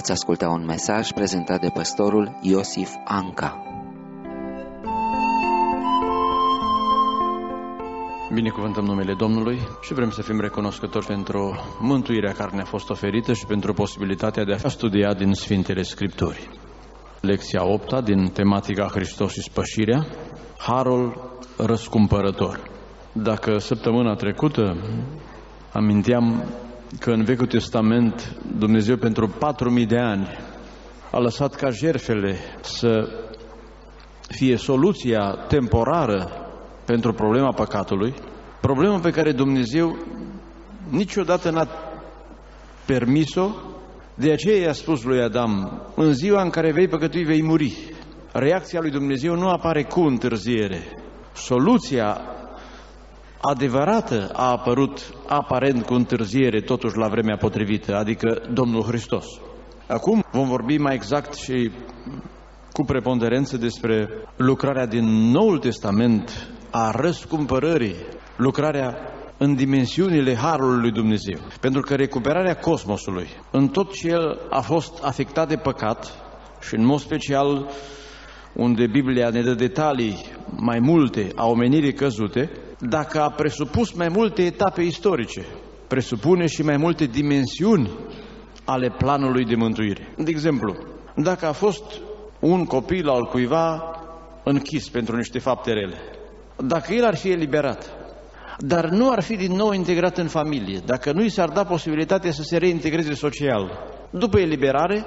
veți asculta un mesaj prezentat de pastorul Iosif Anca. Binecuvântăm numele Domnului și vrem să fim recunoscători pentru mântuirea care ne-a fost oferită și pentru posibilitatea de a studia din Sfintele Scripturi. Lecția 8 din tematica Hristos și spășirea, Harul răscumpărător. Dacă săptămâna trecută aminteam că în Vechiul Testament Dumnezeu pentru 4000 de ani a lăsat ca jerfele să fie soluția temporară pentru problema păcatului, problema pe care Dumnezeu niciodată n-a permis-o, de aceea i-a spus lui Adam, în ziua în care vei păcătui vei muri. Reacția lui Dumnezeu nu apare cu întârziere. Soluția adevărată a apărut aparent cu întârziere totuși la vremea potrivită, adică Domnul Hristos. Acum vom vorbi mai exact și cu preponderență despre lucrarea din Noul Testament a răscumpărării, lucrarea în dimensiunile Harului lui Dumnezeu. Pentru că recuperarea cosmosului, în tot ce el a fost afectat de păcat și în mod special unde Biblia ne dă detalii mai multe a omenirii căzute, dacă a presupus mai multe etape istorice, presupune și mai multe dimensiuni ale planului de mântuire. De exemplu, dacă a fost un copil al cuiva închis pentru niște fapte rele, dacă el ar fi eliberat, dar nu ar fi din nou integrat în familie, dacă nu i s-ar da posibilitatea să se reintegreze social, după eliberare,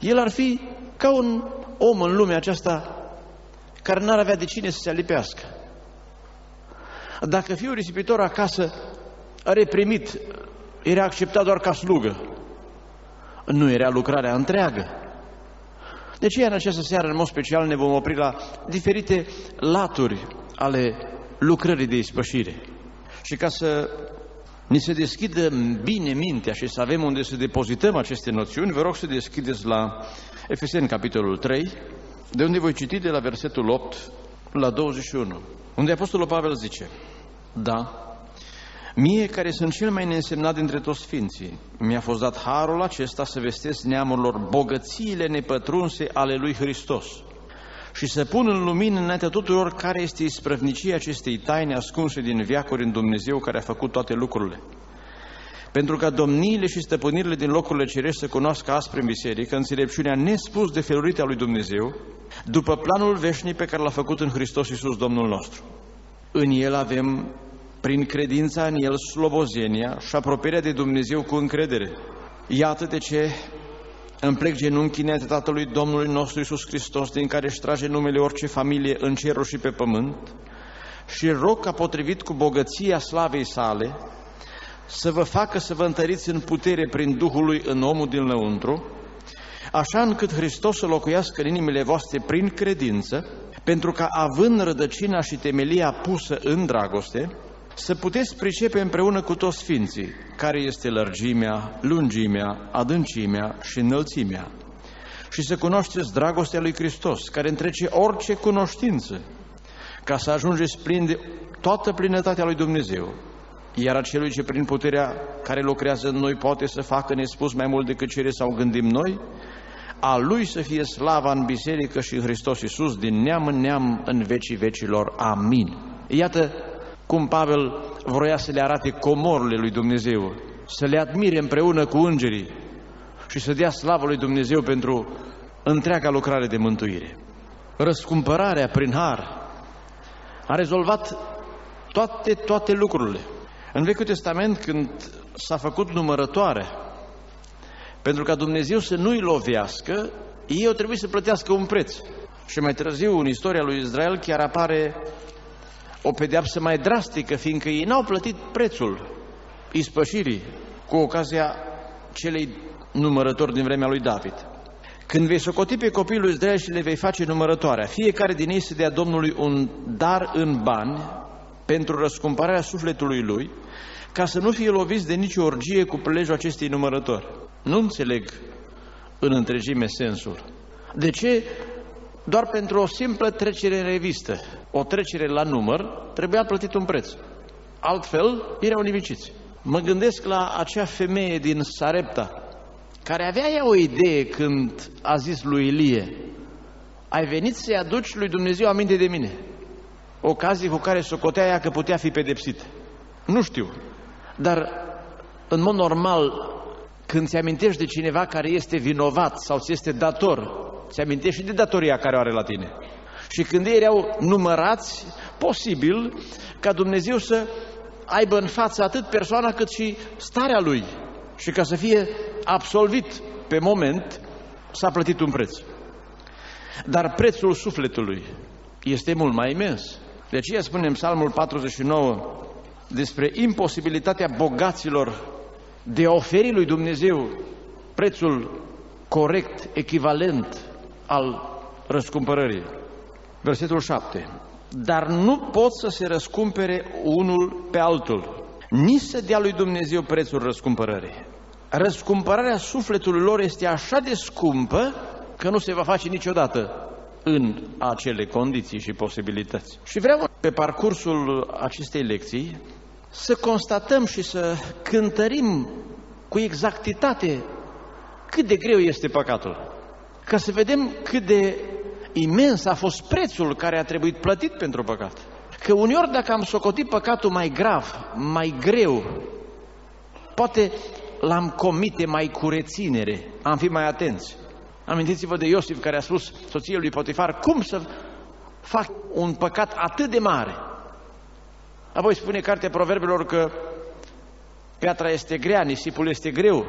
el ar fi ca un om în lumea aceasta care n-ar avea de cine să se alipească. Dacă fiul risipitor acasă a reprimit, era acceptat doar ca slugă, nu era lucrarea întreagă. De ce în această seară, în mod special, ne vom opri la diferite laturi ale lucrării de ispășire. Și ca să ni se deschidă bine mintea și să avem unde să depozităm aceste noțiuni, vă rog să deschideți la Efeseni, capitolul 3, de unde voi citi de la versetul 8 la 21, unde Apostolul Pavel zice, Da, Mie, care sunt cel mai neînsemnat dintre toți sfinții, mi-a fost dat harul acesta să vestesc neamurilor bogățiile nepătrunse ale lui Hristos și să pun în lumină înaintea tuturor care este isprăvnicia acestei taine ascunse din viacuri în Dumnezeu care a făcut toate lucrurile. Pentru ca domniile și stăpânirile din locurile cerești să cunoască aspre în biserică înțelepciunea nespus de felurite a lui Dumnezeu, după planul veșnic pe care l-a făcut în Hristos Iisus Domnul nostru. În El avem prin credința în El, slobozenia și apropierea de Dumnezeu cu încredere. Iată de ce îmi plec genunchii înainte Tatălui Domnului nostru Iisus Hristos, din care își trage numele orice familie în ceruri și pe pământ, și rog ca potrivit cu bogăția slavei sale, să vă facă să vă întăriți în putere prin Duhul lui în omul din lăuntru, așa încât Hristos să locuiască în inimile voastre prin credință, pentru ca având rădăcina și temelia pusă în dragoste, să puteți pricepe împreună cu toți sfinții care este lărgimea, lungimea, adâncimea și înălțimea. Și să cunoașteți dragostea lui Hristos, care întrece orice cunoștință, ca să ajungeți plin de toată plinătatea lui Dumnezeu, iar acelui ce prin puterea care lucrează în noi poate să facă nespus mai mult decât cere sau gândim noi, a Lui să fie slava în biserică și în Hristos Iisus din neam în neam în vecii vecilor. Amin. Iată cum Pavel vroia să le arate comorurile lui Dumnezeu, să le admire împreună cu îngerii și să dea slavă lui Dumnezeu pentru întreaga lucrare de mântuire. Răscumpărarea prin har a rezolvat toate, toate lucrurile. În Vechiul Testament, când s-a făcut numărătoare, pentru ca Dumnezeu să nu-i lovească, ei au trebuit să plătească un preț. Și mai târziu, în istoria lui Israel, chiar apare o pedeapsă mai drastică, fiindcă ei n-au plătit prețul ispășirii cu ocazia celei numărători din vremea lui David. Când vei socoti pe copilul Israel și le vei face numărătoarea, fiecare din ei să dea Domnului un dar în bani pentru răscumpărarea sufletului lui, ca să nu fie loviți de nicio orgie cu prilejul acestei numărători. Nu înțeleg în întregime sensul. De ce doar pentru o simplă trecere în revistă, o trecere la număr, trebuia plătit un preț. Altfel, erau nimiciți. Mă gândesc la acea femeie din Sarepta, care avea ea o idee când a zis lui Ilie, ai venit să-i aduci lui Dumnezeu aminte de mine. Ocazie cu care socotea ea că putea fi pedepsit. Nu știu, dar în mod normal, când ți amintești de cineva care este vinovat sau ți este dator, ți amintești și de datoria care o are la tine. Și când ei erau numărați, posibil ca Dumnezeu să aibă în față atât persoana cât și starea lui și ca să fie absolvit pe moment, s-a plătit un preț. Dar prețul sufletului este mult mai imens. De aceea spunem Psalmul 49 despre imposibilitatea bogaților de a oferi lui Dumnezeu prețul corect, echivalent al răscumpărării. Versetul 7. Dar nu pot să se răscumpere unul pe altul, nici să dea lui Dumnezeu prețul răscumpărării. Răscumpărarea sufletului lor este așa de scumpă că nu se va face niciodată în acele condiții și posibilități. Și vreau pe parcursul acestei lecții să constatăm și să cântărim cu exactitate cât de greu este păcatul. Ca să vedem cât de imens a fost prețul care a trebuit plătit pentru păcat. Că uneori dacă am socotit păcatul mai grav, mai greu, poate l-am comite mai cu reținere, am fi mai atenți. Amintiți-vă de Iosif care a spus soției lui Potifar, cum să fac un păcat atât de mare? Apoi spune cartea proverbelor că piatra este grea, nisipul este greu,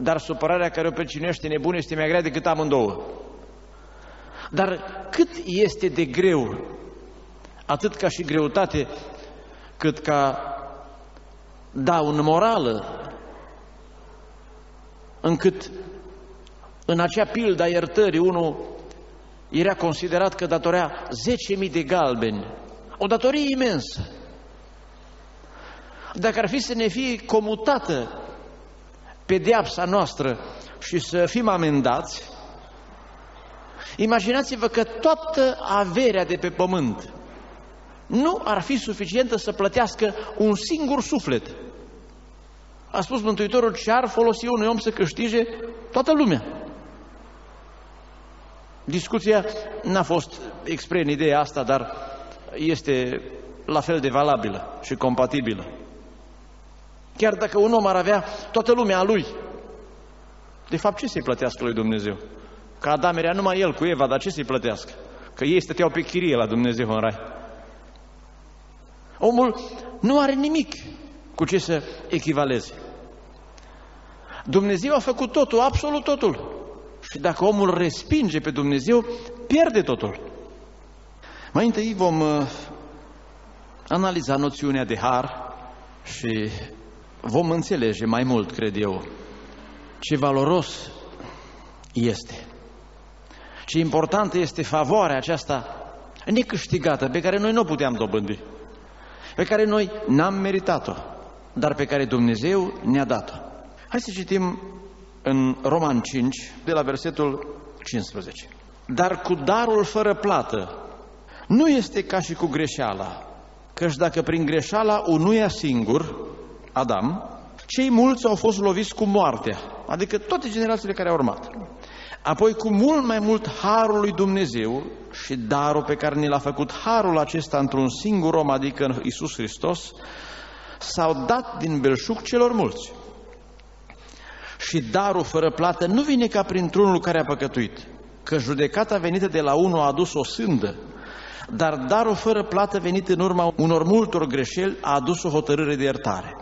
dar supărarea care o pricinuiește nebun este mai grea decât amândouă. Dar cât este de greu, atât ca și greutate, cât ca daună morală, încât în acea pildă a iertării unul era considerat că datorea 10.000 de galbeni, o datorie imensă. Dacă ar fi să ne fie comutată pedeapsa noastră și să fim amendați, imaginați-vă că toată averea de pe pământ nu ar fi suficientă să plătească un singur suflet. A spus Mântuitorul ce ar folosi unui om să câștige toată lumea. Discuția n-a fost expre în ideea asta, dar este la fel de valabilă și compatibilă. Chiar dacă un om ar avea toată lumea a lui, de fapt ce să-i plătească lui Dumnezeu? Că Adam era numai el cu Eva, dar ce să-i plătească? Că ei stăteau pe chirie la Dumnezeu în rai. Omul nu are nimic cu ce să echivaleze. Dumnezeu a făcut totul, absolut totul. Și dacă omul respinge pe Dumnezeu, pierde totul. Mai întâi vom uh, analiza noțiunea de har și vom înțelege mai mult, cred eu, ce valoros este. Ce importantă este favoarea aceasta necâștigată, pe care noi nu puteam dobândi, pe care noi n-am meritat-o, dar pe care Dumnezeu ne-a dat-o. Hai să citim în Roman 5, de la versetul 15. Dar cu darul fără plată nu este ca și cu greșeala, căci dacă prin greșeala unuia singur, Adam, cei mulți au fost loviți cu moartea, adică toate generațiile care au urmat. Apoi cu mult mai mult harul lui Dumnezeu și darul pe care ne l-a făcut harul acesta într-un singur om, adică în Isus Hristos, s-au dat din belșug celor mulți. Și darul fără plată nu vine ca printr-unul care a păcătuit, că judecata venită de la unul a adus o sândă, dar darul fără plată venit în urma unor multor greșeli a adus o hotărâre de iertare.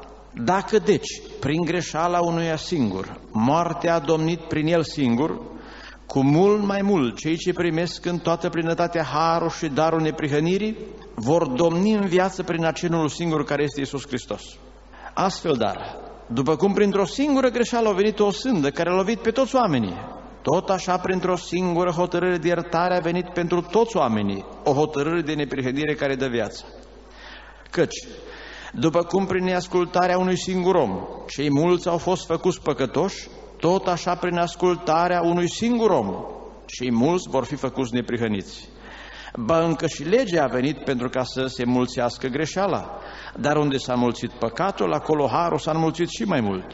Dacă deci, prin greșeala unuia singur, moartea a domnit prin el singur, cu mult mai mult cei ce primesc în toată plinătatea harul și darul neprihănirii vor domni în viață prin acelul singur care este Isus Hristos. Astfel, dar, după cum printr-o singură greșeală a venit o sândă care a lovit pe toți oamenii, tot așa printr-o singură hotărâre de iertare a venit pentru toți oamenii o hotărâre de neprihănire care dă viață. Căci, după cum prin neascultarea unui singur om, cei mulți au fost făcuți păcătoși, tot așa prin ascultarea unui singur om, cei mulți vor fi făcuți neprihăniți. Ba încă și legea a venit pentru ca să se mulțească greșeala, dar unde s-a mulțit păcatul, acolo harul s-a înmulțit și mai mult.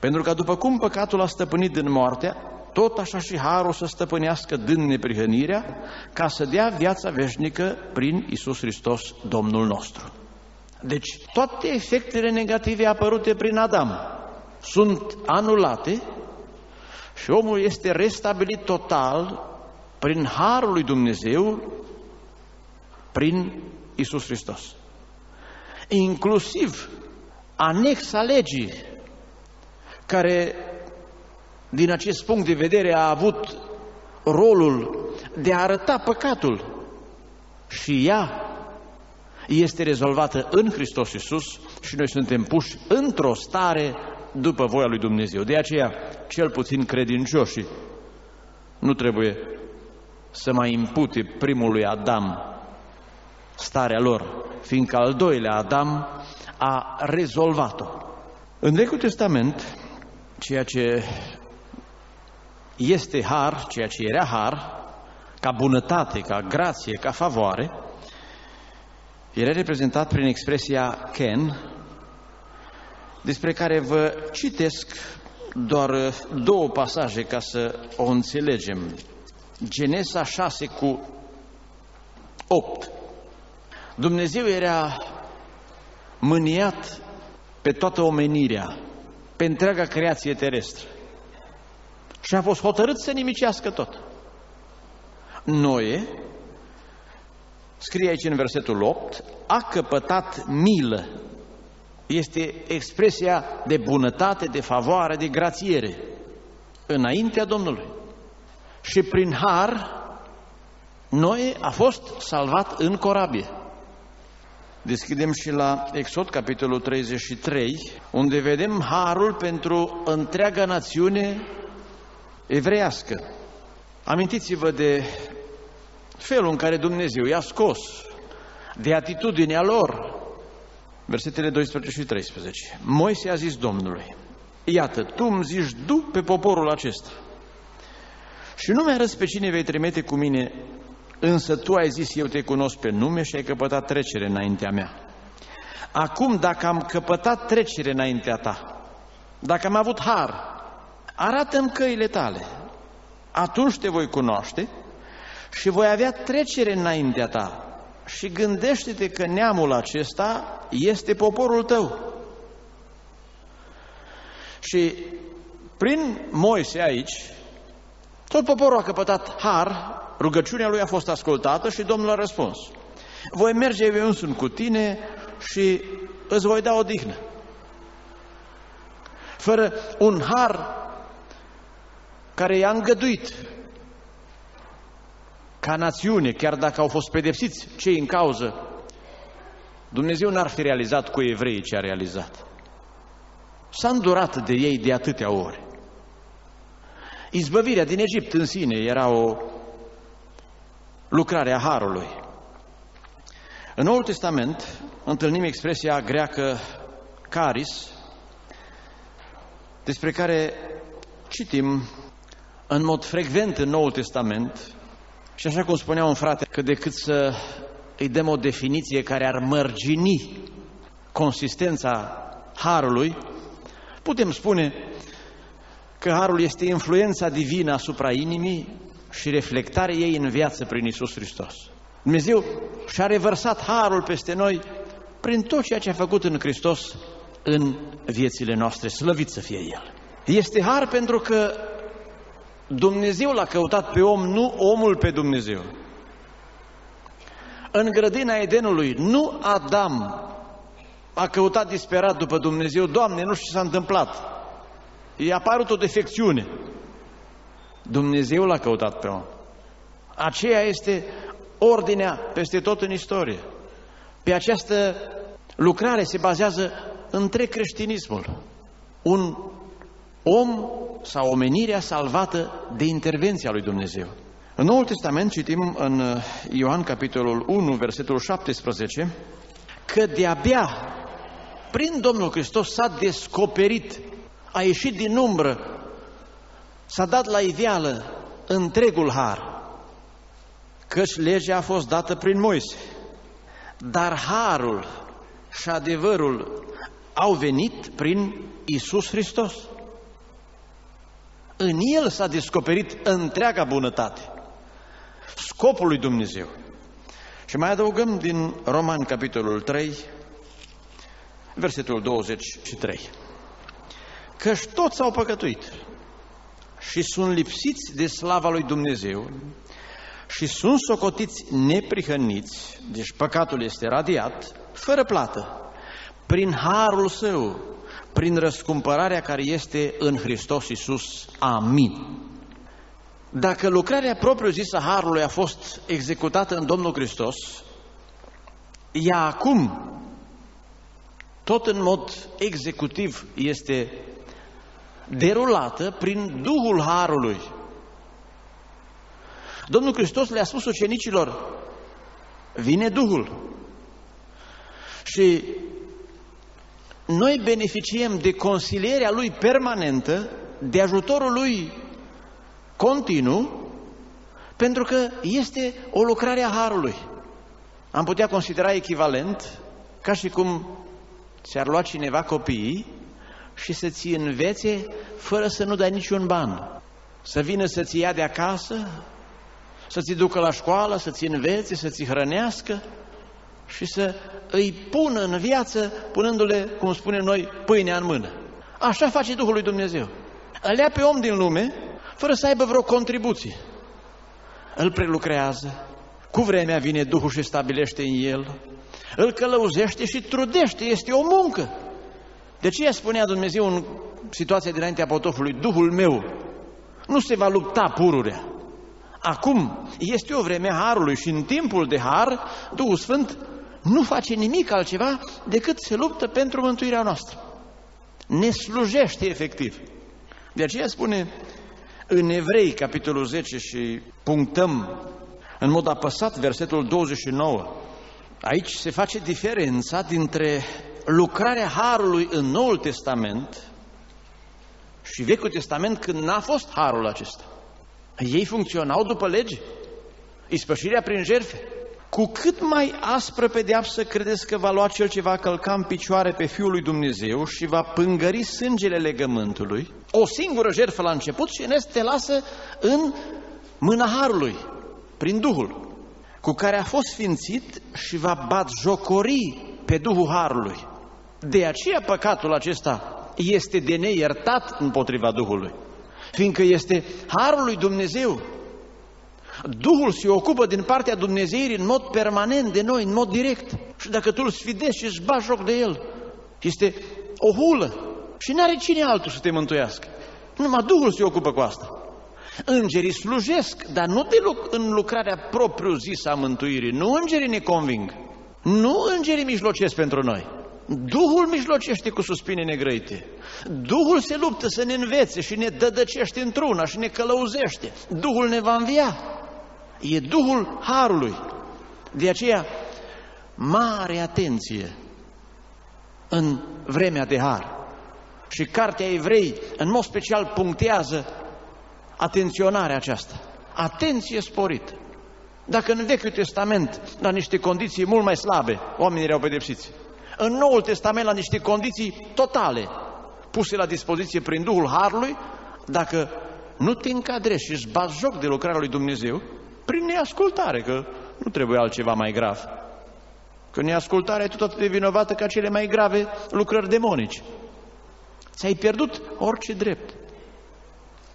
Pentru că după cum păcatul a stăpânit din moartea, tot așa și harul să stăpânească din neprihănirea, ca să dea viața veșnică prin Isus Hristos, Domnul nostru. Deci, toate efectele negative apărute prin Adam sunt anulate și omul este restabilit total prin harul lui Dumnezeu, prin Isus Hristos. Inclusiv anexa legii, care din acest punct de vedere a avut rolul de a arăta păcatul și ea este rezolvată în Hristos Iisus și noi suntem puși într-o stare după voia lui Dumnezeu. De aceea, cel puțin credincioșii nu trebuie să mai impute primului Adam starea lor, fiindcă al doilea Adam a rezolvat-o. În Vechiul Testament, ceea ce este har, ceea ce era har, ca bunătate, ca grație, ca favoare, era reprezentat prin expresia Ken, despre care vă citesc doar două pasaje ca să o înțelegem. Genesa 6 cu 8. Dumnezeu era mâniat pe toată omenirea, pe întreaga creație terestră. Și a fost hotărât să nimicească tot. Noe, scrie aici în versetul 8, a căpătat milă. Este expresia de bunătate, de favoare, de grațiere înaintea Domnului. Și prin har, Noe a fost salvat în corabie. Deschidem și la Exod, capitolul 33, unde vedem harul pentru întreaga națiune evreiască. Amintiți-vă de felul în care Dumnezeu i-a scos, de atitudinea lor. Versetele 12 și 13. Moise a zis Domnului, iată, tu îmi zici, du pe poporul acesta. Și nu mi-arăs pe cine vei trimite cu mine Însă tu ai zis, eu te cunosc pe nume și ai căpătat trecere înaintea mea. Acum, dacă am căpătat trecere înaintea ta, dacă am avut har, arată-mi căile tale, atunci te voi cunoaște și voi avea trecere înaintea ta. Și gândește-te că neamul acesta este poporul tău. Și prin Moise aici, tot poporul a căpătat har rugăciunea lui a fost ascultată și Domnul a răspuns. Voi merge eu însumi cu tine și îți voi da o dihnă. Fără un har care i-a îngăduit ca națiune, chiar dacă au fost pedepsiți cei în cauză, Dumnezeu n-ar fi realizat cu evreii ce a realizat. S-a îndurat de ei de atâtea ori. Izbăvirea din Egipt în sine era o lucrarea Harului. În Noul Testament întâlnim expresia greacă caris, despre care citim în mod frecvent în Noul Testament și așa cum spunea un frate, că decât să îi dăm o definiție care ar mărgini consistența Harului, putem spune că Harul este influența divină asupra inimii și reflectarea ei în viață prin Isus Hristos. Dumnezeu și-a revărsat harul peste noi prin tot ceea ce a făcut în Hristos în viețile noastre, slăvit să fie El. Este har pentru că Dumnezeu l-a căutat pe om, nu omul pe Dumnezeu. În grădina Edenului, nu Adam a căutat disperat după Dumnezeu, Doamne, nu știu ce s-a întâmplat. I-a apărut o defecțiune. Dumnezeu l-a căutat pe om. Aceea este ordinea peste tot în istorie. Pe această lucrare se bazează întreg creștinismul. Un om sau omenirea salvată de intervenția lui Dumnezeu. În Noul Testament citim în Ioan capitolul 1, versetul 17, că de-abia prin Domnul Hristos s-a descoperit, a ieșit din umbră S-a dat la iveală întregul har, căci legea a fost dată prin Moise, dar harul și adevărul au venit prin Isus Hristos. În el s-a descoperit întreaga bunătate, scopul lui Dumnezeu. Și mai adăugăm din Roman, capitolul 3, versetul 23. Căci toți au păcătuit și sunt lipsiți de slava lui Dumnezeu și sunt socotiți neprihăniți, deci păcatul este radiat, fără plată, prin harul său, prin răscumpărarea care este în Hristos Iisus. Amin. Dacă lucrarea propriu-zisă Harului a fost executată în Domnul Hristos, ea acum, tot în mod executiv, este derulată prin Duhul Harului. Domnul Hristos le-a spus ucenicilor, vine Duhul. Și noi beneficiem de consilierea Lui permanentă, de ajutorul Lui continuu, pentru că este o lucrare a Harului. Am putea considera echivalent ca și cum ți-ar lua cineva copiii și să ți învețe fără să nu dai niciun ban. Să vină să ți ia de acasă, să ți ducă la școală, să ți învețe, să ți hrănească și să îi pună în viață, punându-le, cum spunem noi, pâinea în mână. Așa face Duhul lui Dumnezeu. Îl ia pe om din lume, fără să aibă vreo contribuție. Îl prelucrează, cu vremea vine Duhul și stabilește în el, îl călăuzește și trudește, este o muncă. De ce spunea Dumnezeu în situația dinaintea potopului, Duhul meu nu se va lupta pururea. Acum este o vreme harului și în timpul de har, Duhul Sfânt nu face nimic altceva decât se luptă pentru mântuirea noastră. Ne slujește efectiv. De aceea spune în Evrei, capitolul 10 și punctăm în mod apăsat versetul 29. Aici se face diferența dintre lucrarea Harului în Noul Testament și Vechiul Testament când n-a fost Harul acesta. Ei funcționau după lege, ispășirea prin jerfe. Cu cât mai aspră pedeapsă credeți că va lua cel ce va călca în picioare pe Fiul lui Dumnezeu și va pângări sângele legământului, o singură jertfă la început și în rest te lasă în mâna Harului, prin Duhul, cu care a fost sfințit și va bat jocori pe Duhul Harului. De aceea păcatul acesta este de neiertat împotriva Duhului, fiindcă este Harul lui Dumnezeu. Duhul se ocupă din partea Dumnezeirii în mod permanent de noi, în mod direct. Și dacă tu îl sfidești și îți bagi joc de el, este o hulă. Și n-are cine altul să te mântuiască. Numai Duhul se ocupă cu asta. Îngerii slujesc, dar nu de luc- în lucrarea propriu-zisă a mântuirii. Nu îngerii ne conving. Nu îngerii mijlocesc pentru noi. Duhul mijlocește cu suspine negrăite. Duhul se luptă să ne învețe și ne dădăcește într-una și ne călăuzește. Duhul ne va învia. E Duhul Harului. De aceea, mare atenție în vremea de Har. Și Cartea Evrei, în mod special, punctează atenționarea aceasta. Atenție sporită. Dacă în Vechiul Testament, la niște condiții mult mai slabe, oamenii erau pedepsiți, în Noul Testament, la niște condiții totale, puse la dispoziție prin Duhul Harului, dacă nu te încadrezi și îți bați joc de lucrarea lui Dumnezeu, prin neascultare, că nu trebuie altceva mai grav. Că neascultarea e tot atât de vinovată ca cele mai grave lucrări demonici. Ți-ai pierdut orice drept.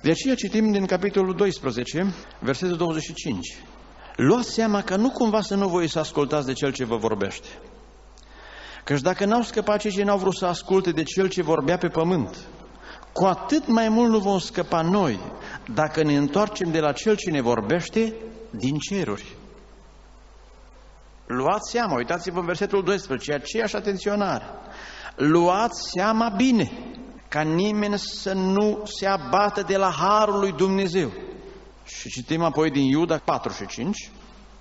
De aceea citim din capitolul 12, versetul 25. Luați seama că nu cumva să nu voi să ascultați de cel ce vă vorbește. Căci dacă n-au scăpat cei ce n-au vrut să asculte de cel ce vorbea pe pământ, cu atât mai mult nu vom scăpa noi dacă ne întoarcem de la cel ce ne vorbește din ceruri. Luați seama, uitați-vă în versetul 12, aceeași atenționare. Luați seama bine, ca nimeni să nu se abată de la Harul lui Dumnezeu. Și citim apoi din Iuda 4 și 5,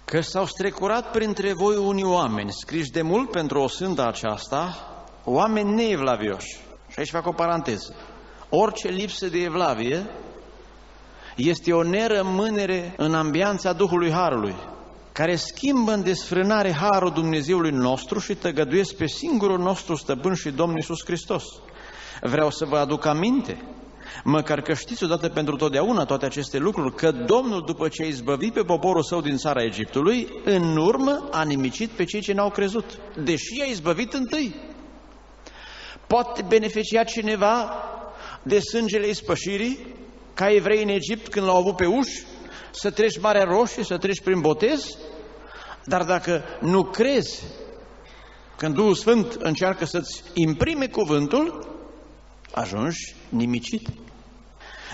că s-au strecurat printre voi unii oameni, scriși de mult pentru o sânda aceasta, oameni neevlavioși. Și aici fac o paranteză. Orice lipsă de evlavie este o nerămânere în ambianța Duhului Harului, care schimbă în desfrânare Harul Dumnezeului nostru și tăgăduiesc pe singurul nostru stăpân și Domn Iisus Hristos. Vreau să vă aduc aminte Măcar că știți odată pentru totdeauna toate aceste lucruri, că Domnul, după ce a izbăvit pe poporul său din țara Egiptului, în urmă a nimicit pe cei ce n-au crezut, deși a izbăvit întâi. Poate beneficia cineva de sângele ispășirii, ca evrei în Egipt când l-au avut pe uși, să treci Marea Roșie, să treci prin botez? Dar dacă nu crezi când Duhul Sfânt încearcă să-ți imprime cuvântul, ajungi nimicit.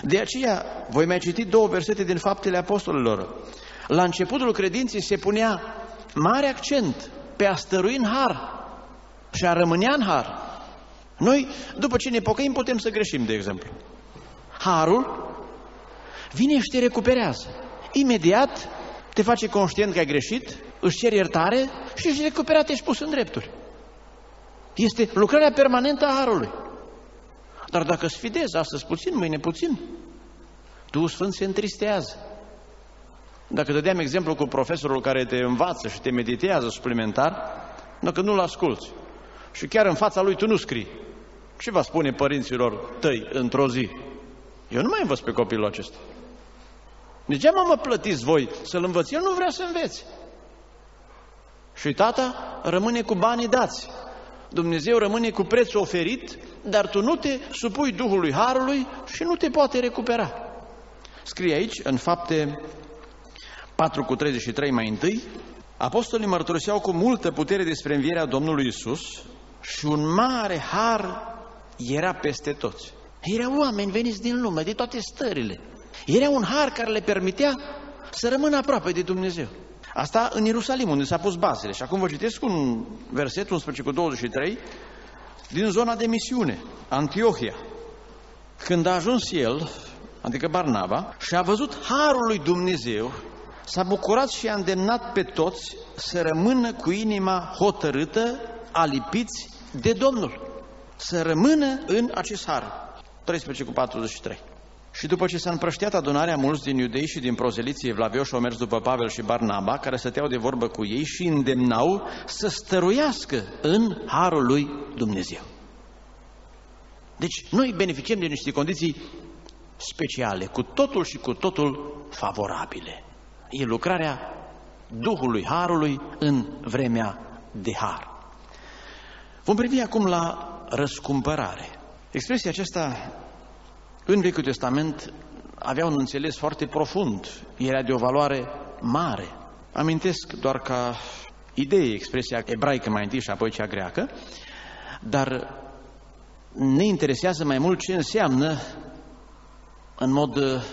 De aceea, voi mai citi două versete din Faptele Apostolilor. La începutul credinței se punea mare accent pe a stărui în har și a rămânea în har. Noi, după ce ne pocăim, putem să greșim, de exemplu. Harul vine și te recuperează. Imediat te face conștient că ai greșit, își ceri iertare și ești recuperat, ești pus în drepturi. Este lucrarea permanentă a Harului. Dar dacă sfidezi astăzi puțin, mâine puțin, Duhul Sfânt se întristează. Dacă dădeam exemplu cu profesorul care te învață și te meditează suplimentar, dacă nu-l asculți și chiar în fața lui tu nu scrii, ce va spune părinților tăi într-o zi? Eu nu mai învăț pe copilul acesta. Degeaba mă plătiți voi să-l învăț. Eu nu vreau să înveți. Și tata rămâne cu banii dați. Dumnezeu rămâne cu prețul oferit, dar tu nu te supui Duhului Harului și nu te poate recupera. Scrie aici, în fapte 4 cu 33 mai întâi, apostolii mărturiseau cu multă putere despre învierea Domnului Isus și un mare har era peste toți. Erau oameni veniți din lume, de toate stările. Era un har care le permitea să rămână aproape de Dumnezeu. Asta în Ierusalim, unde s-a pus bazele. Și acum vă citesc un verset, 11 cu 23, din zona de misiune, Antiohia. Când a ajuns el, adică Barnaba, și a văzut harul lui Dumnezeu, s-a bucurat și a îndemnat pe toți să rămână cu inima hotărâtă, alipiți de Domnul. Să rămână în acest har. 13 cu 43. Și după ce s-a împrăștiat adunarea, mulți din iudei și din prozeliții evlavioși au mers după Pavel și Barnaba, care stăteau de vorbă cu ei și îndemnau să stăruiască în harul lui Dumnezeu. Deci noi beneficiem de niște condiții speciale, cu totul și cu totul favorabile. E lucrarea Duhului Harului în vremea de Har. Vom privi acum la răscumpărare. Expresia aceasta în Vechiul Testament avea un înțeles foarte profund, era de o valoare mare. Amintesc doar ca idee expresia ebraică mai întâi și apoi cea greacă, dar ne interesează mai mult ce înseamnă în mod uh,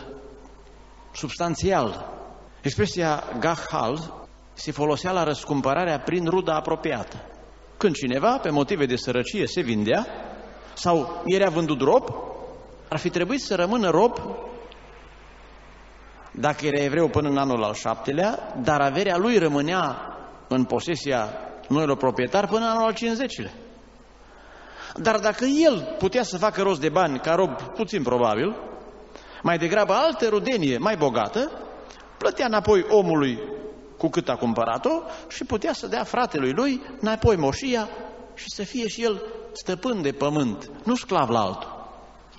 substanțial. Expresia gahal se folosea la răscumpărarea prin ruda apropiată. Când cineva, pe motive de sărăcie, se vindea sau era vândut rob, ar fi trebuit să rămână rob dacă era evreu până în anul al șaptelea, dar averea lui rămânea în posesia noilor proprietari până în anul al 50 Dar dacă el putea să facă rost de bani ca rob, puțin probabil, mai degrabă altă rudenie mai bogată, plătea înapoi omului cu cât a cumpărat-o și putea să dea fratelui lui înapoi moșia și să fie și el stăpân de pământ, nu sclav la altul.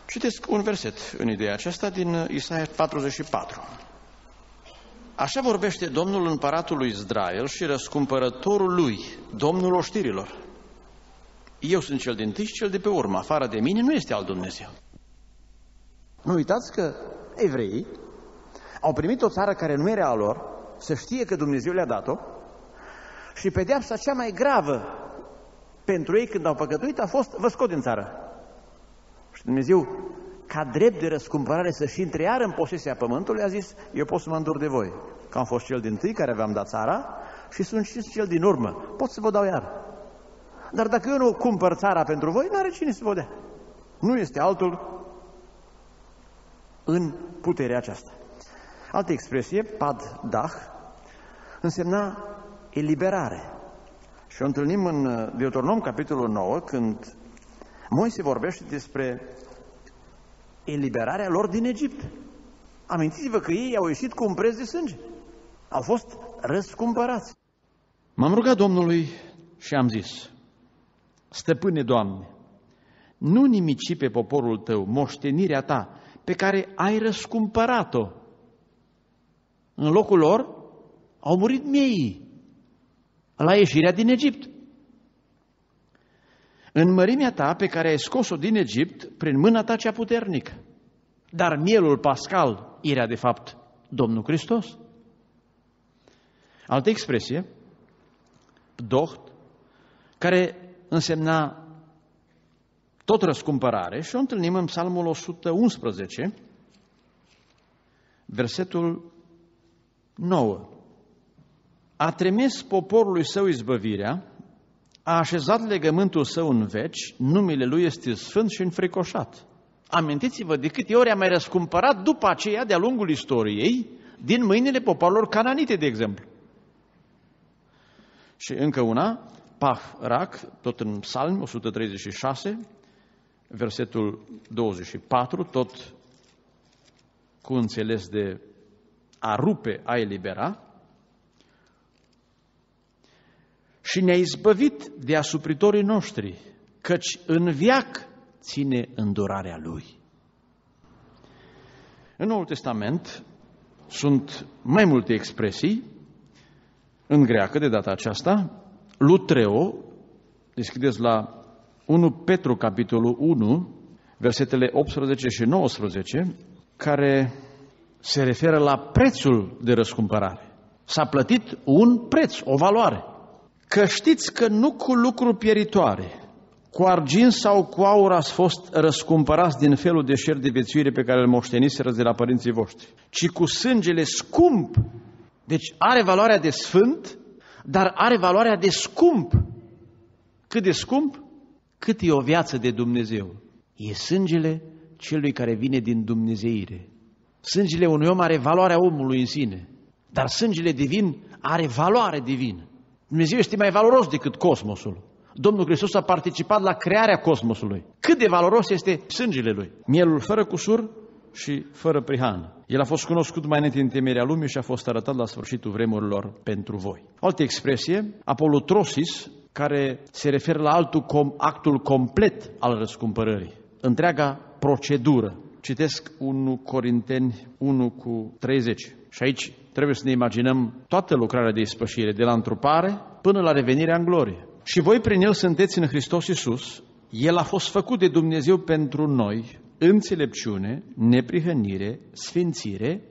Citesc un verset în ideea aceasta din Isaia 44. Așa vorbește Domnul împăratul lui Israel și răscumpărătorul lui, Domnul oștirilor. Eu sunt cel din tâi și cel de pe urmă. Afară de mine nu este alt Dumnezeu. Nu uitați că evreii au primit o țară care nu era a lor, să știe că Dumnezeu le-a dat-o și pedeapsa cea mai gravă pentru ei când au păcătuit a fost vă scot din țară. Și Dumnezeu, ca drept de răscumpărare să-și intre iar în posesia pământului, a zis, eu pot să mă îndur de voi, că am fost cel din tâi care v-am dat țara și sunt și cel din urmă, pot să vă dau iar. Dar dacă eu nu cumpăr țara pentru voi, nu are cine să vă dea. Nu este altul în puterea aceasta. Altă expresie, pad dah, însemna eliberare. Și o întâlnim în Deuteronom, capitolul 9, când Moise vorbește despre eliberarea lor din Egipt. Amintiți-vă că ei au ieșit cu un preț de sânge. Au fost răscumpărați. M-am rugat Domnului și am zis, Stăpâne, Doamne, nu nimici pe poporul tău moștenirea ta pe care ai răscumpărat-o. În locul lor au murit miei la ieșirea din Egipt. În mărimea ta pe care ai scos-o din Egipt prin mâna ta cea puternică. Dar mielul pascal era de fapt Domnul Hristos. Altă expresie, doht, care însemna tot răscumpărare și o întâlnim în Psalmul 111, versetul 9. A trimis poporului său izbăvirea, a așezat legământul său în veci, numele lui este sfânt și înfricoșat. Amintiți-vă de câte ori a mai răscumpărat după aceea, de-a lungul istoriei, din mâinile poporilor cananite, de exemplu. Și încă una, Pah-Rac, tot în Psalm 136, versetul 24, tot cu înțeles de a rupe, a elibera, și ne-a izbăvit de asupritorii noștri, căci în viac ține îndurarea Lui. În Noul Testament sunt mai multe expresii, în greacă de data aceasta, lutreo, deschideți la 1 Petru, capitolul 1, versetele 18 și 19, care se referă la prețul de răscumpărare. S-a plătit un preț, o valoare. Că știți că nu cu lucruri pieritoare, cu argint sau cu aur ați fost răscumpărați din felul de șer de viețuire pe care îl moșteniseră de la părinții voștri, ci cu sângele scump. Deci are valoarea de sfânt, dar are valoarea de scump. Cât de scump? Cât e o viață de Dumnezeu? E sângele celui care vine din Dumnezeire. Sângele unui om are valoarea omului în sine, dar sângele divin are valoare divină. Dumnezeu este mai valoros decât cosmosul. Domnul Hristos a participat la crearea cosmosului. Cât de valoros este sângele Lui. Mielul fără cusur și fără prihan. El a fost cunoscut mai înainte în temerea lumii și a fost arătat la sfârșitul vremurilor pentru voi. Altă expresie, apolutrosis, care se referă la altul com, actul complet al răscumpărării. Întreaga procedură. Citesc 1 Corinteni 1 cu 30. Și aici trebuie să ne imaginăm toată lucrarea de ispășire, de la întrupare până la revenirea în glorie. Și voi prin El sunteți în Hristos Iisus, El a fost făcut de Dumnezeu pentru noi, înțelepciune, neprihănire, sfințire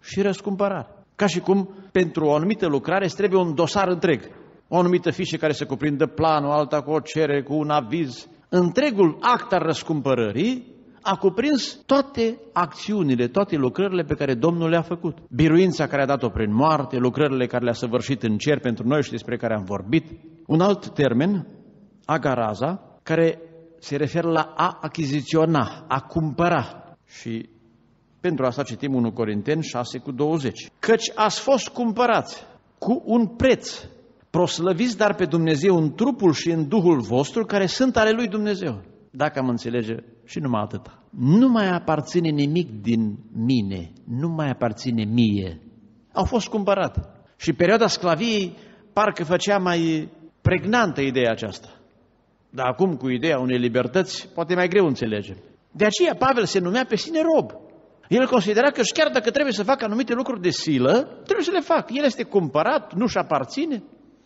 și răscumpărare. Ca și cum pentru o anumită lucrare îți trebuie un dosar întreg. O anumită fișă care să cuprindă planul, alta cu o cerere, cu un aviz. Întregul act al răscumpărării a cuprins toate acțiunile, toate lucrările pe care Domnul le-a făcut. Biruința care a dat-o prin moarte, lucrările care le-a săvârșit în cer pentru noi și despre care am vorbit. Un alt termen, agaraza, care se referă la a achiziționa, a cumpăra. Și pentru asta citim 1 Corinteni 6 cu 20. Căci ați fost cumpărați cu un preț, proslăviți dar pe Dumnezeu în trupul și în Duhul vostru, care sunt ale lui Dumnezeu. Dacă am înțelege, și numai atâta. Nu mai aparține nimic din mine, nu mai aparține mie. Au fost cumpărate. Și perioada sclaviei parcă făcea mai pregnantă ideea aceasta. Dar acum, cu ideea unei libertăți, poate mai greu înțelegem. De aceea Pavel se numea pe sine rob. El considera că și chiar dacă trebuie să facă anumite lucruri de silă, trebuie să le facă. El este cumpărat, nu-și aparține.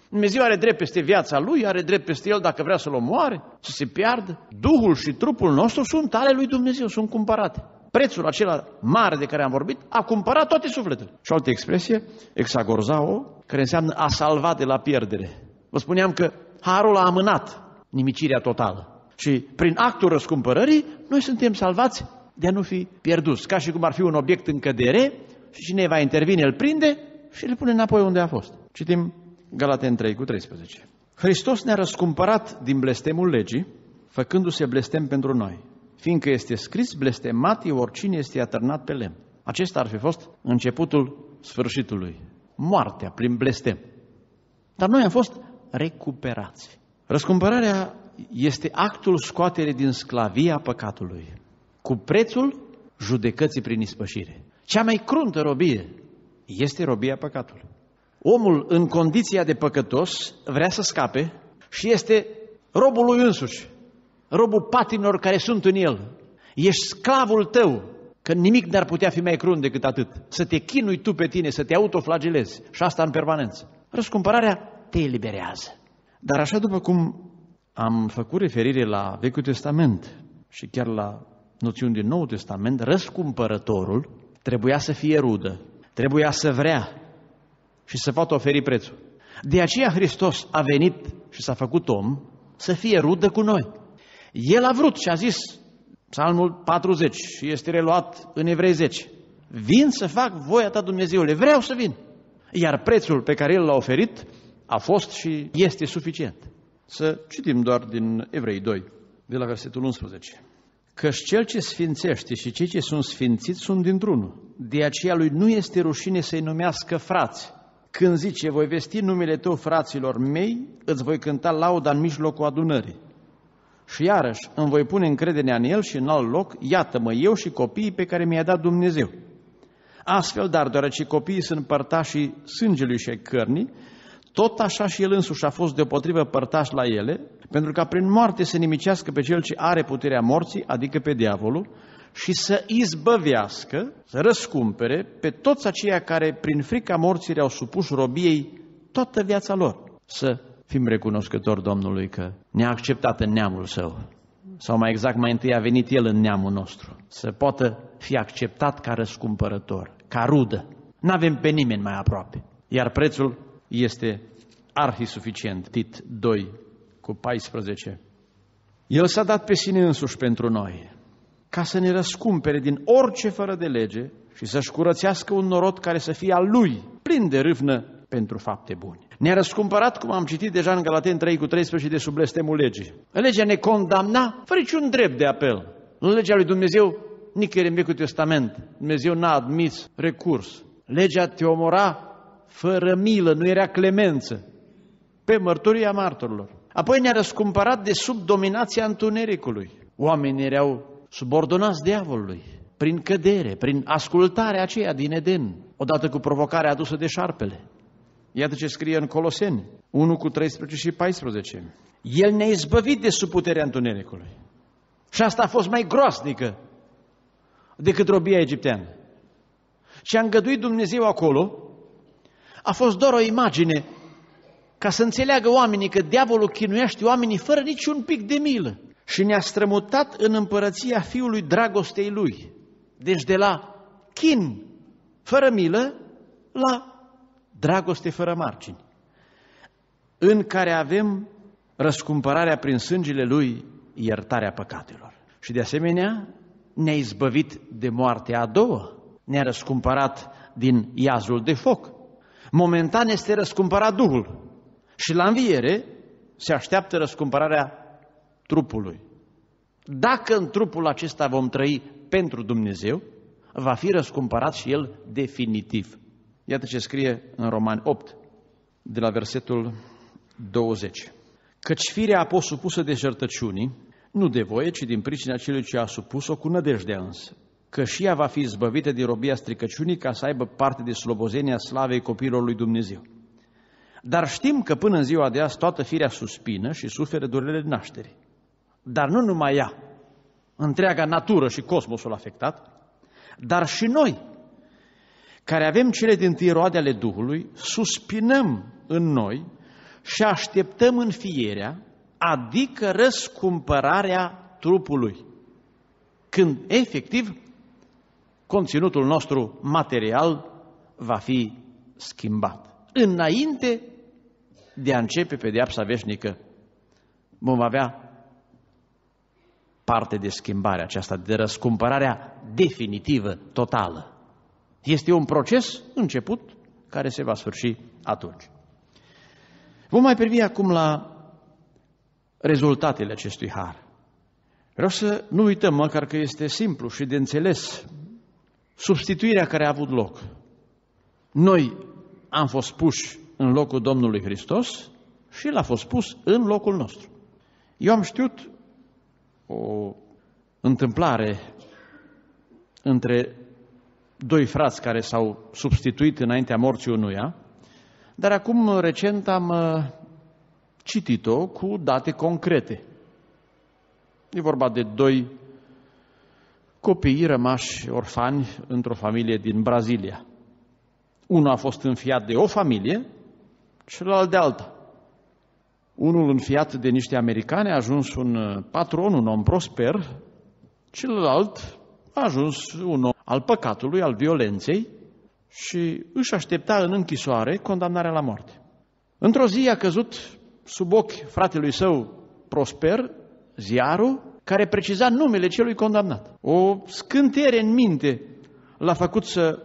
Dumnezeu are drept peste viața lui, are drept peste el dacă vrea să-l omoare, să se piardă. Duhul și trupul nostru sunt ale lui Dumnezeu, sunt cumpărate. Prețul acela mare de care am vorbit a cumpărat toate sufletele. Și o altă expresie, exagorzao, care înseamnă a salva de la pierdere. Vă spuneam că harul a amânat nimicirea totală. Și prin actul răscumpărării, noi suntem salvați de a nu fi pierduți. Ca și cum ar fi un obiect în cădere și cineva intervine, îl prinde și îl pune înapoi unde a fost. Citim Galaten 3 cu 13. Hristos ne-a răscumpărat din blestemul legii, făcându-se blestem pentru noi, fiindcă este scris, blestemat e oricine este atârnat pe lemn. Acesta ar fi fost începutul sfârșitului, moartea prin blestem. Dar noi am fost recuperați. Răscumpărarea este actul scoaterii din sclavia păcatului, cu prețul judecății prin ispășire. Cea mai cruntă robie este robia păcatului. Omul în condiția de păcătos vrea să scape și este robul lui însuși. robul patimilor care sunt în el. Ești sclavul tău, că nimic n-ar putea fi mai crunt decât atât. Să te chinui tu pe tine, să te autoflagelezi și asta în permanență. Răscumpărarea te eliberează. Dar așa după cum am făcut referire la Vechiul Testament și chiar la noțiuni din Noul Testament, răscumpărătorul trebuia să fie rudă, trebuia să vrea și să poată oferi prețul. De aceea Hristos a venit și s-a făcut om să fie rudă cu noi. El a vrut și a zis, Psalmul 40 și este reluat în Evrei 10, vin să fac voia ta Dumnezeule, vreau să vin. Iar prețul pe care El l-a oferit a fost și este suficient. Să citim doar din Evrei 2, de la versetul 11. Căci cel ce sfințește și cei ce sunt sfințiți sunt dintr-unul. De aceea lui nu este rușine să-i numească frați. Când zice, voi vesti numele tău fraților mei, îți voi cânta lauda în mijlocul adunării. Și iarăși îmi voi pune încrederea în el și în alt loc, iată-mă eu și copiii pe care mi-a dat Dumnezeu. Astfel, dar deoarece copiii sunt părtașii sângelui și ai cărnii, tot așa și el însuși a fost deopotrivă părtaș la ele, pentru ca prin moarte să nimicească pe cel ce are puterea morții, adică pe diavolul, și să izbăvească, să răscumpere pe toți aceia care prin frica morții le-au supus robiei toată viața lor. Să fim recunoscători Domnului că ne-a acceptat în neamul său. Sau mai exact, mai întâi a venit El în neamul nostru. Să poată fi acceptat ca răscumpărător, ca rudă. Nu avem pe nimeni mai aproape. Iar prețul este arhi-suficient. Tit 2 cu 14. El s-a dat pe sine însuși pentru noi, ca să ne răscumpere din orice fără de lege și să-și curățească un norod care să fie al lui, plin de râvnă pentru fapte bune. Ne-a răscumpărat, cum am citit deja în Galaten 3 cu 13, de sub blestemul legii. Legea ne condamna fără niciun drept de apel. În legea lui Dumnezeu, nicăieri în Vechiul Testament, Dumnezeu n-a admis recurs. Legea te omora fără milă, nu era clemență, pe mărturia martorilor. Apoi ne-a răscumpărat de sub dominația întunericului. Oamenii erau subordonați diavolului, prin cădere, prin ascultarea aceea din Eden, odată cu provocarea adusă de șarpele. Iată ce scrie în Coloseni 1 cu 13 și 14. El ne-a izbăvit de sub puterea întunericului. Și asta a fost mai groasnică decât robia egipteană. Și a îngăduit Dumnezeu acolo a fost doar o imagine ca să înțeleagă oamenii că diavolul chinuiește oamenii fără niciun pic de milă și ne-a strămutat în împărăția Fiului dragostei Lui. Deci de la chin fără milă la dragoste fără margini, în care avem răscumpărarea prin sângele Lui, iertarea păcatelor. Și de asemenea ne-a izbăvit de moartea a doua, ne-a răscumpărat din iazul de foc, Momentan este răscumpărat Duhul și la înviere se așteaptă răscumpărarea trupului. Dacă în trupul acesta vom trăi pentru Dumnezeu, va fi răscumpărat și el definitiv. Iată ce scrie în Romani 8, de la versetul 20. Căci firea a fost supusă de jertăciunii, nu de voie, ci din pricina celui ce a supus-o cu nădejdea însă că și ea va fi izbăvită de robia stricăciunii ca să aibă parte de slobozenia slavei copilului lui Dumnezeu. Dar știm că până în ziua de azi toată firea suspină și suferă durerile de naștere. Dar nu numai ea, întreaga natură și cosmosul afectat, dar și noi, care avem cele din tâi roade ale Duhului, suspinăm în noi și așteptăm în fierea, adică răscumpărarea trupului. Când efectiv conținutul nostru material va fi schimbat. Înainte de a începe pedeapsa veșnică, vom avea parte de schimbarea aceasta, de răscumpărarea definitivă, totală. Este un proces început care se va sfârși atunci. Vom mai privi acum la rezultatele acestui har. Vreau să nu uităm măcar că este simplu și de înțeles substituirea care a avut loc. Noi am fost puși în locul Domnului Hristos și El a fost pus în locul nostru. Eu am știut o întâmplare între doi frați care s-au substituit înaintea morții unuia, dar acum recent am uh, citit-o cu date concrete. E vorba de doi copii rămași orfani într-o familie din Brazilia. Unul a fost înfiat de o familie, celălalt de alta. Unul înfiat de niște americani a ajuns un patron, un om prosper, celălalt a ajuns un om al păcatului, al violenței și își aștepta în închisoare condamnarea la moarte. Într-o zi a căzut sub ochi fratelui său prosper ziarul care preciza numele celui condamnat. O scântere în minte l-a făcut să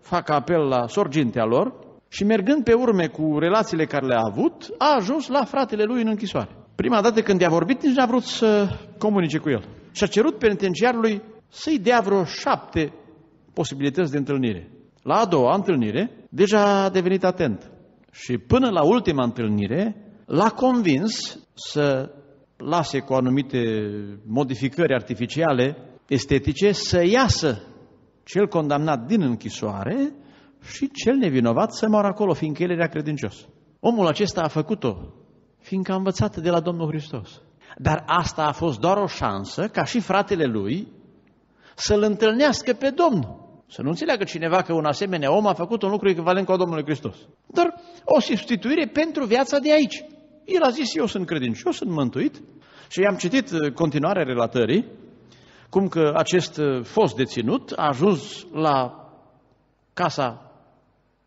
facă apel la sorgintea lor și mergând pe urme cu relațiile care le-a avut, a ajuns la fratele lui în închisoare. Prima dată când i-a vorbit, nici n-a vrut să comunice cu el. Și a cerut penitenciarului să-i dea vreo șapte posibilități de întâlnire. La a doua întâlnire, deja a devenit atent. Și până la ultima întâlnire, l-a convins să lase cu anumite modificări artificiale, estetice, să iasă cel condamnat din închisoare și cel nevinovat să moară acolo, fiindcă el era credincios. Omul acesta a făcut-o, fiindcă a învățat de la Domnul Hristos. Dar asta a fost doar o șansă ca și fratele lui să-l întâlnească pe Domnul. Să nu înțeleagă cineva că un asemenea om a făcut un lucru echivalent cu Domnului Hristos. Dar o substituire pentru viața de aici. El a zis, eu sunt credincios, sunt mântuit. Și am citit uh, continuarea relatării, cum că acest uh, fost deținut a ajuns la casa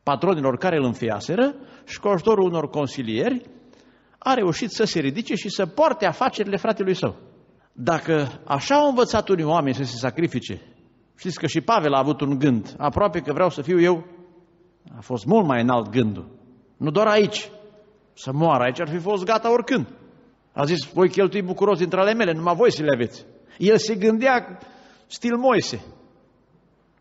patronilor care îl înfiaseră și cu ajutorul unor consilieri a reușit să se ridice și să poarte afacerile fratelui său. Dacă așa au învățat unii oameni să se sacrifice, știți că și Pavel a avut un gând, aproape că vreau să fiu eu, a fost mult mai înalt gândul. Nu doar aici, să moară aici ar fi fost gata oricând. A zis, voi cheltui bucuros dintre ale mele, numai voi să le aveți. El se gândea stil Moise.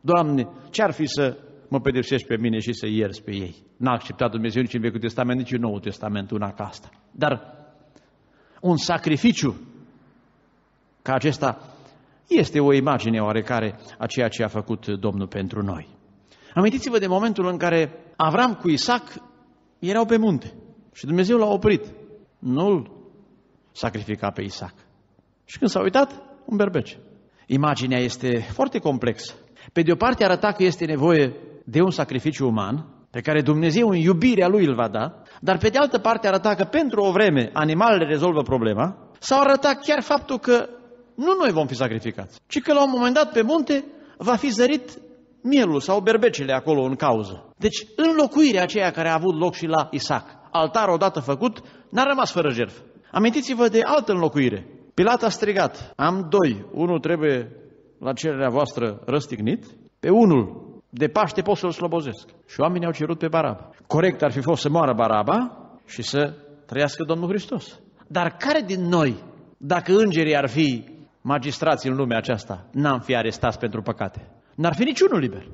Doamne, ce-ar fi să mă pedepsești pe mine și să ierți pe ei? N-a acceptat Dumnezeu nici în Vechiul Testament, nici în Noul Testament una ca asta. Dar un sacrificiu ca acesta este o imagine oarecare a ceea ce a făcut Domnul pentru noi. Amintiți-vă de momentul în care Avram cu Isaac erau pe munte. Și Dumnezeu l-a oprit. Nu-l sacrifica pe Isaac. Și când s-a uitat, un berbece. Imaginea este foarte complexă. Pe de o parte arăta că este nevoie de un sacrificiu uman, pe care Dumnezeu în iubirea Lui îl va da, dar pe de altă parte arăta că pentru o vreme animalele rezolvă problema, sau arăta chiar faptul că nu noi vom fi sacrificați, ci că la un moment dat pe munte va fi zărit mielul sau berbecele acolo în cauză. Deci înlocuirea aceea care a avut loc și la Isaac altar odată făcut, n-a rămas fără jertfă. Amintiți-vă de altă înlocuire. Pilat a strigat, am doi, unul trebuie la cererea voastră răstignit, pe unul de Paște pot să-l slobozesc. Și oamenii au cerut pe Baraba. Corect ar fi fost să moară Baraba și să trăiască Domnul Hristos. Dar care din noi, dacă îngerii ar fi magistrați în lumea aceasta, n-am fi arestați pentru păcate? N-ar fi niciunul liber.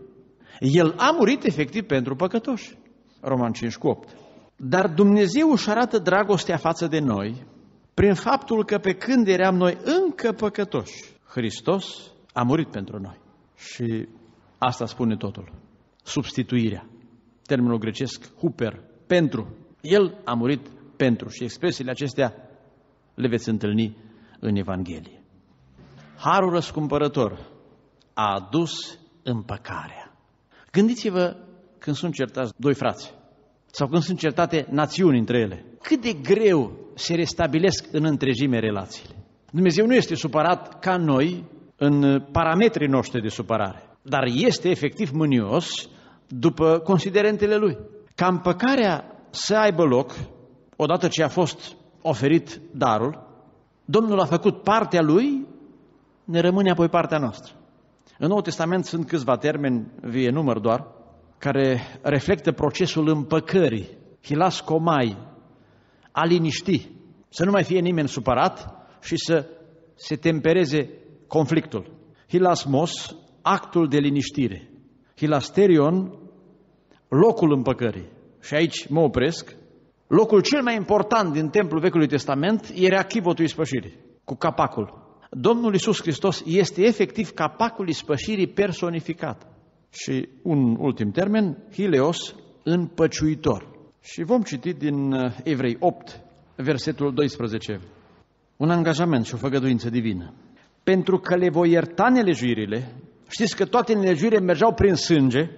El a murit efectiv pentru păcătoși. Roman 5 cu 8. Dar Dumnezeu își arată dragostea față de noi prin faptul că pe când eram noi încă păcătoși, Hristos a murit pentru noi. Și asta spune totul. Substituirea. Termenul grecesc, huper, pentru. El a murit pentru. Și expresiile acestea le veți întâlni în Evanghelie. Harul răscumpărător a adus împăcarea. Gândiți-vă când sunt certați doi frați sau când sunt certate națiuni între ele. Cât de greu se restabilesc în întregime relațiile. Dumnezeu nu este supărat ca noi în parametrii noștri de supărare, dar este efectiv mânios după considerentele lui. Ca împăcarea să aibă loc, odată ce a fost oferit darul, Domnul a făcut partea lui, ne rămâne apoi partea noastră. În Noul Testament sunt câțiva termeni, vie număr doar, care reflectă procesul împăcării, hilas comai, a liniști, să nu mai fie nimeni supărat și să se tempereze conflictul. Hilasmos, actul de liniștire. Hilasterion, locul împăcării. Și aici mă opresc. Locul cel mai important din templul Vechiului Testament era chivotul ispășirii, cu capacul. Domnul Isus Hristos este efectiv capacul ispășirii personificat. Și un ultim termen, hileos, împăciuitor. Și vom citi din uh, Evrei 8, versetul 12. un angajament și o făgăduință divină. Pentru că le voi ierta nelejuirile, știți că toate nelejuirile mergeau prin sânge,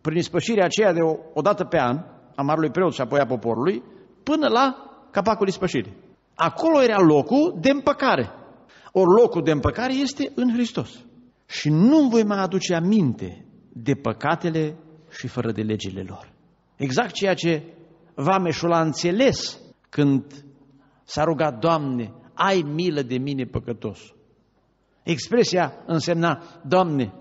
prin ispășirea aceea de o, o dată pe an, a marului preot și apoi a poporului, până la capacul ispășirii. Acolo era locul de împăcare. Ori locul de împăcare este în Hristos. Și nu voi mai aduce aminte de păcatele și fără de legile lor. Exact ceea ce Vameșul a înțeles când s-a rugat, Doamne, ai milă de mine păcătos. Expresia însemna, Doamne,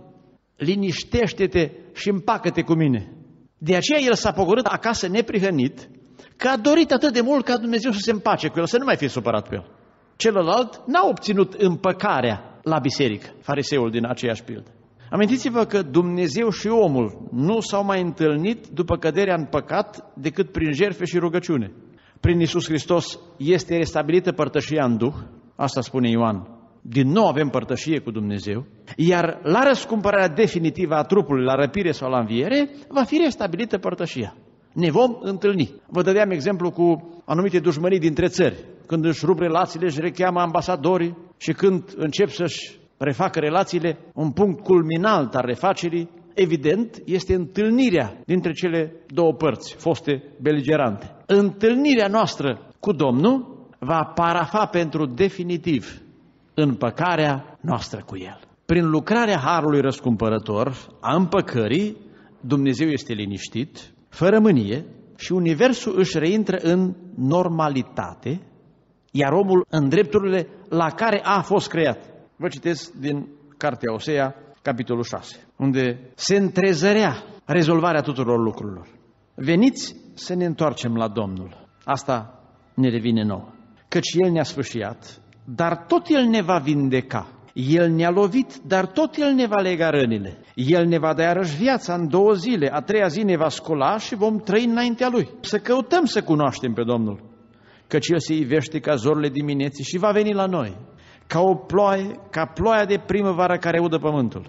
liniștește-te și împacă-te cu mine. De aceea el s-a pogorât acasă neprihănit, că a dorit atât de mult ca Dumnezeu să se împace cu el, să nu mai fie supărat pe el. Celălalt n-a obținut împăcarea la biserică, fariseul din aceeași pildă. Amintiți-vă că Dumnezeu și omul nu s-au mai întâlnit după căderea în păcat decât prin jerfe și rugăciune. Prin Isus Hristos este restabilită părtășia în Duh, asta spune Ioan. Din nou avem părtășie cu Dumnezeu, iar la răscumpărarea definitivă a trupului, la răpire sau la înviere, va fi restabilită părtășia. Ne vom întâlni. Vă dădeam exemplu cu anumite dușmănii dintre țări. Când își rup relațiile, își recheamă ambasadorii și când încep să-și refacă relațiile, un punct culminant al refacerii, evident, este întâlnirea dintre cele două părți, foste beligerante. Întâlnirea noastră cu Domnul va parafa pentru definitiv împăcarea noastră cu El. Prin lucrarea Harului Răscumpărător, a împăcării, Dumnezeu este liniștit, fără mânie și Universul își reintră în normalitate, iar omul în drepturile la care a fost creat. Vă citesc din Cartea Osea, capitolul 6, unde se întrezărea rezolvarea tuturor lucrurilor. Veniți să ne întoarcem la Domnul. Asta ne revine nouă. Căci El ne-a sfârșiat, dar tot El ne va vindeca. El ne-a lovit, dar tot El ne va lega rănile. El ne va da iarăși viața în două zile, a treia zi ne va scola și vom trăi înaintea Lui. Să căutăm să cunoaștem pe Domnul, căci El se ivește ca zorile dimineții și va veni la noi ca o ploaie, ca ploaia de primăvară care udă pământul.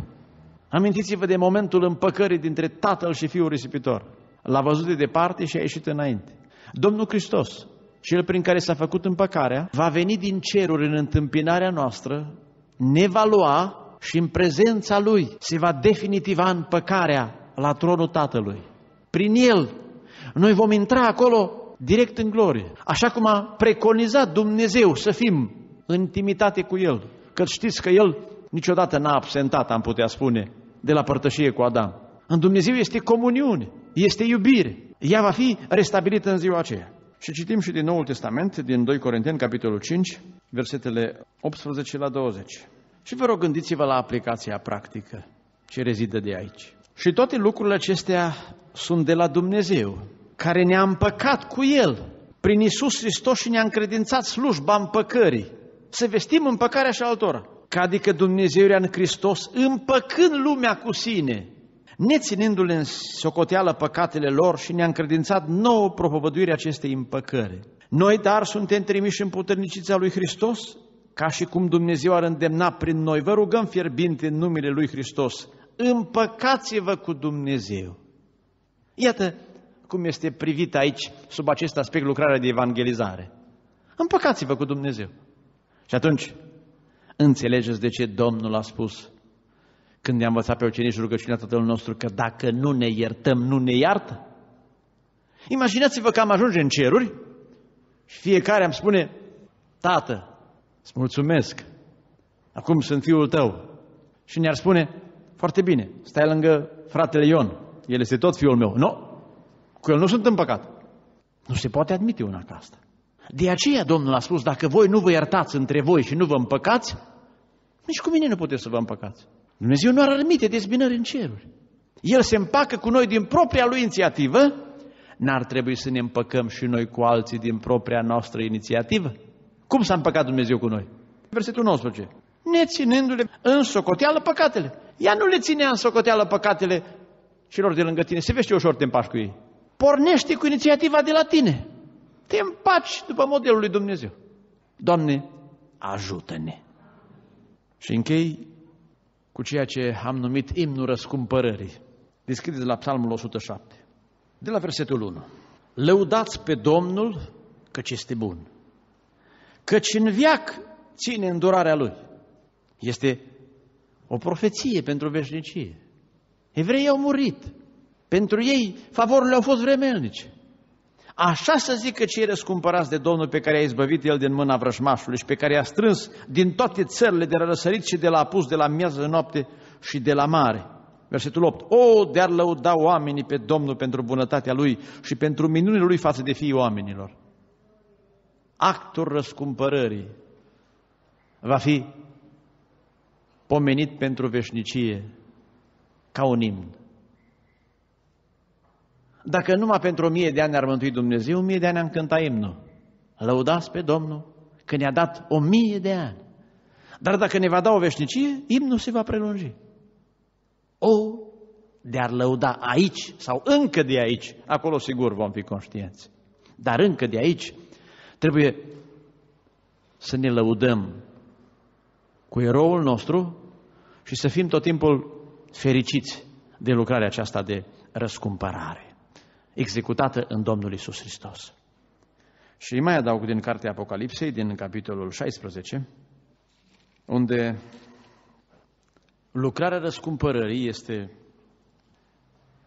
Amintiți-vă de momentul împăcării dintre tatăl și fiul risipitor. L-a văzut de departe și a ieșit înainte. Domnul Hristos, cel prin care s-a făcut împăcarea, va veni din ceruri în întâmpinarea noastră, ne va lua și în prezența Lui se va definitiva împăcarea la tronul Tatălui. Prin El, noi vom intra acolo direct în glorie, așa cum a preconizat Dumnezeu să fim în intimitate cu El. Că știți că El niciodată n-a absentat, am putea spune, de la părtășie cu Adam. În Dumnezeu este comuniune, este iubire. Ea va fi restabilită în ziua aceea. Și citim și din Noul Testament, din 2 Corinteni, capitolul 5, versetele 18 la 20. Și vă rog, gândiți-vă la aplicația practică ce rezidă de aici. Și toate lucrurile acestea sunt de la Dumnezeu, care ne-a împăcat cu El, prin Isus Hristos și ne-a încredințat slujba împăcării să vestim împăcarea și altora. Că adică Dumnezeu era în Hristos împăcând lumea cu sine, neținându-le în socoteală păcatele lor și ne-a încredințat nouă propovăduire acestei împăcări. Noi, dar, suntem trimiși în puternicița lui Hristos, ca și cum Dumnezeu ar îndemna prin noi. Vă rugăm fierbinte în numele lui Hristos, împăcați-vă cu Dumnezeu. Iată cum este privit aici, sub acest aspect, lucrarea de evangelizare. Împăcați-vă cu Dumnezeu. Și atunci, înțelegeți de ce Domnul a spus când ne-a învățat pe ucenici rugăciunea Tatălui nostru că dacă nu ne iertăm, nu ne iartă? Imaginați-vă că am ajunge în ceruri și fiecare îmi spune, Tată, îți mulțumesc, acum sunt fiul tău. Și ne-ar spune, foarte bine, stai lângă fratele Ion, el este tot fiul meu. Nu, cu el nu sunt împăcat. Nu se poate admite una ca asta. De aceea Domnul a spus, dacă voi nu vă iertați între voi și nu vă împăcați, nici cu mine nu puteți să vă împăcați. Dumnezeu nu ar admite dezbinări în ceruri. El se împacă cu noi din propria lui inițiativă, n-ar trebui să ne împăcăm și noi cu alții din propria noastră inițiativă? Cum s-a împăcat Dumnezeu cu noi? Versetul 19. Ne ținându-le în socoteală păcatele. Ea nu le ținea în socoteală păcatele celor de lângă tine. Se vezi ce ușor te împaci cu ei. Pornește cu inițiativa de la tine te împaci după modelul lui Dumnezeu. Doamne, ajută-ne! Și închei cu ceea ce am numit imnul răscumpărării. Deschideți la Psalmul 107, de la versetul 1. Lăudați pe Domnul căci este bun, căci în viac ține îndurarea lui. Este o profeție pentru veșnicie. Evreii au murit. Pentru ei favorurile au fost vremelnice. Așa să zică cei răscumpărați de Domnul pe care i-a izbăvit El din mâna vrăjmașului și pe care i-a strâns din toate țările de la răsărit și de la apus, de la miază noapte și de la mare. Versetul 8. O, de-ar lăuda oamenii pe Domnul pentru bunătatea Lui și pentru minunile Lui față de fiii oamenilor. Actul răscumpărării va fi pomenit pentru veșnicie ca un imn. Dacă numai pentru o mie de ani ar mântui Dumnezeu, o mie de ani am cântat imnul. Lăudați pe Domnul că ne-a dat o mie de ani. Dar dacă ne va da o veșnicie, imnul se va prelungi. O, de a lăuda aici sau încă de aici, acolo sigur vom fi conștienți. Dar încă de aici trebuie să ne lăudăm cu eroul nostru și să fim tot timpul fericiți de lucrarea aceasta de răscumpărare, executată în Domnul Isus Hristos. Și mai adaug din cartea Apocalipsei, din capitolul 16, unde lucrarea răscumpărării este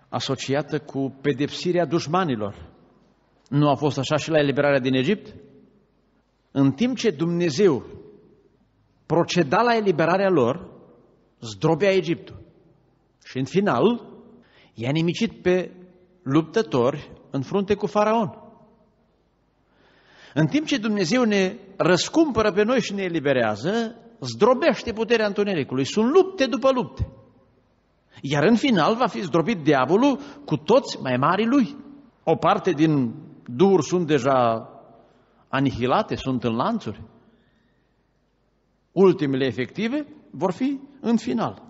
asociată cu pedepsirea dușmanilor. Nu a fost așa și la eliberarea din Egipt? În timp ce Dumnezeu proceda la eliberarea lor, zdrobea Egiptul. Și în final, i-a nimicit pe luptători în frunte cu faraon. În timp ce Dumnezeu ne răscumpără pe noi și ne eliberează, zdrobește puterea întunericului. Sunt lupte după lupte. Iar în final va fi zdrobit diavolul cu toți mai mari lui. O parte din duhuri sunt deja anihilate, sunt în lanțuri. Ultimele efective vor fi în final.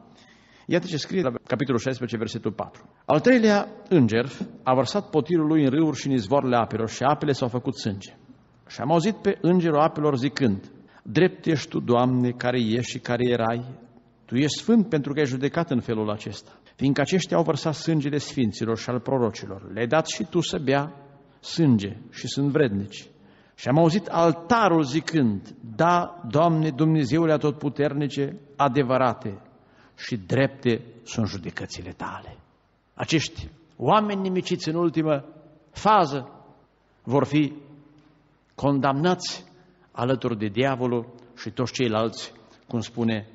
Iată ce scrie la capitolul 16, versetul 4. Al treilea înger a vărsat potirul lui în râuri și în izvoarele apelor și apele s-au făcut sânge. Și am auzit pe îngerul apelor zicând, Drept ești tu, Doamne, care ești și care erai, Tu ești sfânt pentru că ai judecat în felul acesta. Fiindcă aceștia au vărsat sângele sfinților și al prorocilor, le-ai dat și Tu să bea sânge și sunt vrednici. Și am auzit altarul zicând, Da, Doamne, Dumnezeule atotputernice, adevărate și drepte sunt judecățile Tale. Acești oameni nimiciți în ultimă fază vor fi condamnați alături de diavolul și toți ceilalți, cum spune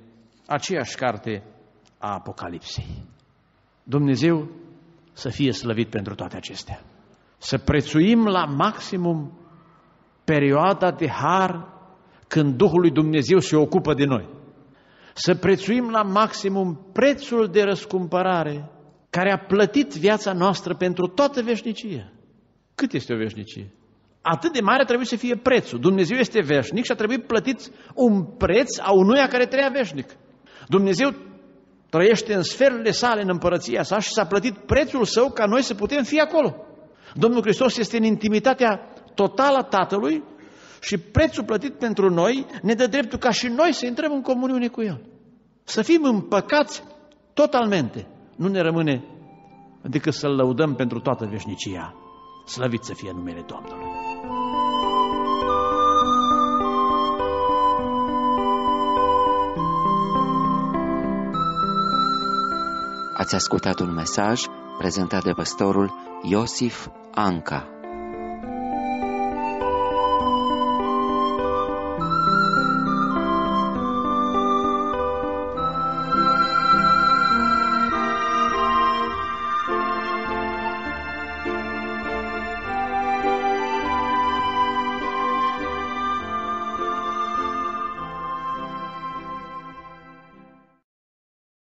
aceeași carte a Apocalipsei. Dumnezeu să fie slăvit pentru toate acestea. Să prețuim la maximum perioada de har când Duhul lui Dumnezeu se ocupă de noi. Să prețuim la maximum prețul de răscumpărare care a plătit viața noastră pentru toată veșnicia. Cât este o veșnicie? Atât de mare trebuie să fie prețul. Dumnezeu este veșnic și a trebuit plătit un preț a unuia care trăia veșnic. Dumnezeu trăiește în sferele sale, în împărăția sa și s-a plătit prețul său ca noi să putem fi acolo. Domnul Hristos este în intimitatea totală a Tatălui și prețul plătit pentru noi ne dă dreptul ca și noi să intrăm în comuniune cu El. Să fim împăcați totalmente. Nu ne rămâne decât să-L lăudăm pentru toată veșnicia. Slăvit să fie numele Domnului. Ați ascultat un mesaj prezentat de pastorul Iosif Anca.